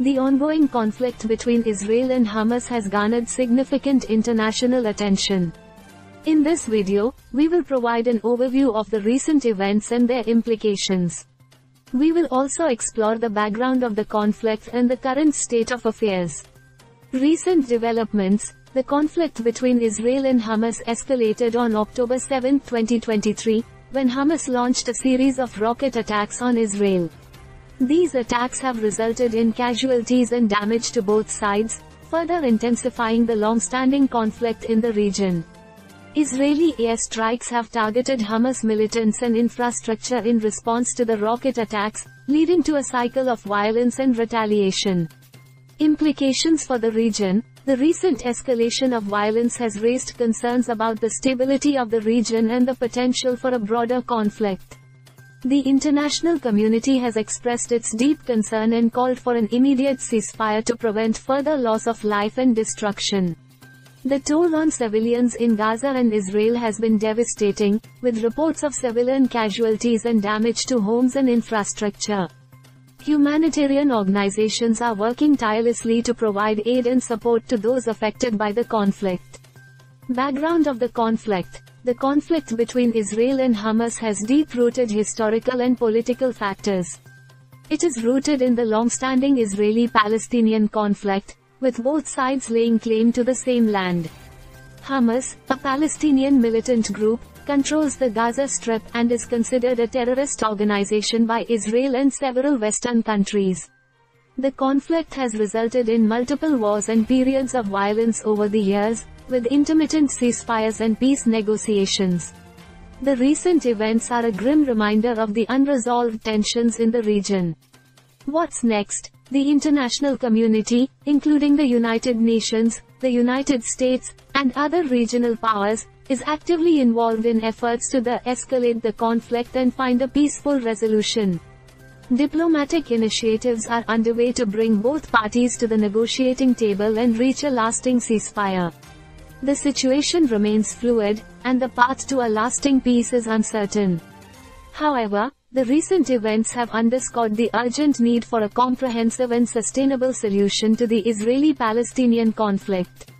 The ongoing conflict between Israel and Hamas has garnered significant international attention. In this video, we will provide an overview of the recent events and their implications. We will also explore the background of the conflict and the current state of affairs. Recent developments, the conflict between Israel and Hamas escalated on October 7, 2023, when Hamas launched a series of rocket attacks on Israel. These attacks have resulted in casualties and damage to both sides, further intensifying the long-standing conflict in the region. Israeli airstrikes have targeted Hamas militants and infrastructure in response to the rocket attacks, leading to a cycle of violence and retaliation. Implications for the region The recent escalation of violence has raised concerns about the stability of the region and the potential for a broader conflict. The international community has expressed its deep concern and called for an immediate ceasefire to prevent further loss of life and destruction. The toll on civilians in Gaza and Israel has been devastating, with reports of civilian casualties and damage to homes and infrastructure. Humanitarian organizations are working tirelessly to provide aid and support to those affected by the conflict. Background of the conflict the conflict between Israel and Hamas has deep-rooted historical and political factors. It is rooted in the long-standing Israeli-Palestinian conflict, with both sides laying claim to the same land. Hamas, a Palestinian militant group, controls the Gaza Strip and is considered a terrorist organization by Israel and several Western countries. The conflict has resulted in multiple wars and periods of violence over the years, with intermittent ceasefires and peace negotiations. The recent events are a grim reminder of the unresolved tensions in the region. What's next? The international community, including the United Nations, the United States, and other regional powers, is actively involved in efforts to de-escalate the conflict and find a peaceful resolution. Diplomatic initiatives are underway to bring both parties to the negotiating table and reach a lasting ceasefire. The situation remains fluid, and the path to a lasting peace is uncertain. However, the recent events have underscored the urgent need for a comprehensive and sustainable solution to the Israeli-Palestinian conflict.